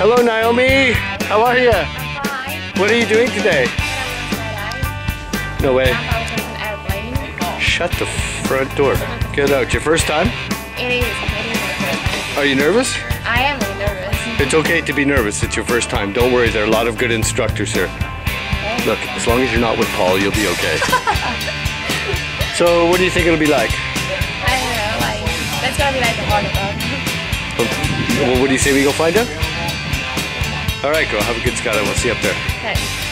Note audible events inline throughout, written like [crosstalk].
Hello, Naomi. How are you? Hi. What are you doing today? No way. I was an airplane. Shut the front door. Get out. Your first time? It is. It is first time. Are you nervous? I am really nervous. It's okay to be nervous. It's your first time. Don't worry. There are a lot of good instructors here. Look, as long as you're not with Paul, you'll be okay. [laughs] so, what do you think it'll be like? I don't know. Like that's gonna be like the hard one. Well, what do you say we go find out? All right, girl. Have a good skydive. We'll see you up there. Okay.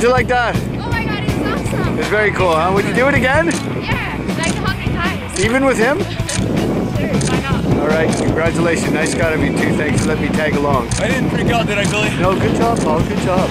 How'd you like that? Oh my god, it's awesome. It's very cool, huh? Would you do it again? Yeah, like a hundred times. Even with him? [laughs] Sure, why not? All right, congratulations. Nice guy of you too. Thanks for letting me tag along. I didn't freak out, did I, Billy? No, good job, Paul. Good job.